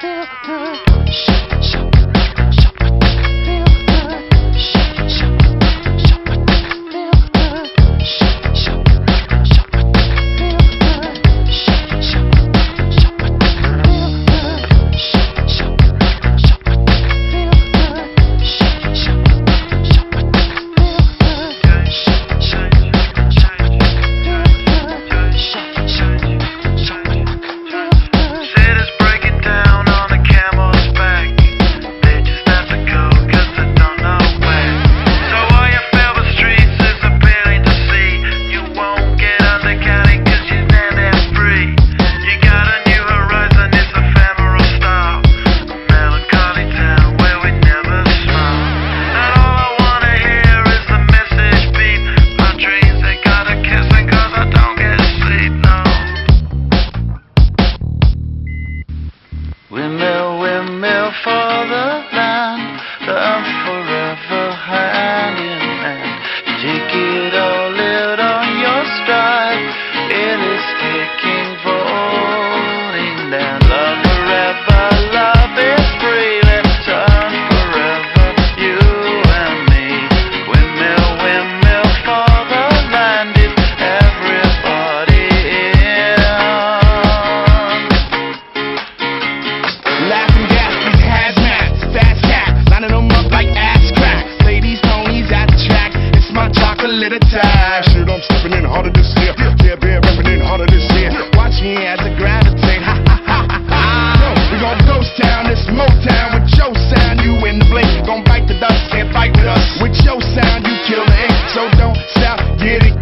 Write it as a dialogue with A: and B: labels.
A: Sailors Windmill, windmill for the land, love
B: a little time. shit, I'm stepping in harder this year. Yeah, been rapping in harder this year. Watch me as I gravitate. Ha ha ha ha ha. We gon' ghost town, this Motown with your sound. You in the blink, gon' bite the dust, can't fight with us. With your sound, you kill the ink. So don't stop, get it.